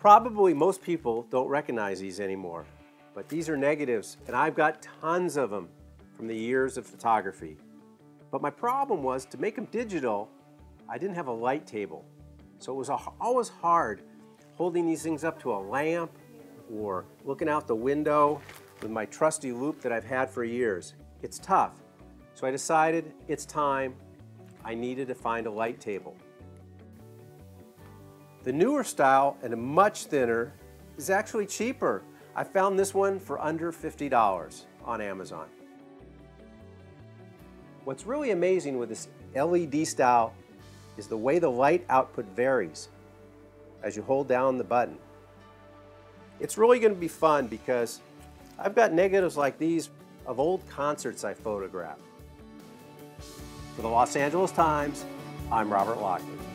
Probably most people don't recognize these anymore, but these are negatives and I've got tons of them from the years of photography. But my problem was to make them digital, I didn't have a light table. So it was always hard holding these things up to a lamp or looking out the window with my trusty loupe that I've had for years. It's tough. So I decided it's time. I needed to find a light table. The newer style and a much thinner is actually cheaper. I found this one for under $50 on Amazon. What's really amazing with this LED style is the way the light output varies as you hold down the button. It's really going to be fun because I've got negatives like these of old concerts I photographed. For the Los Angeles Times, I'm Robert Lachman.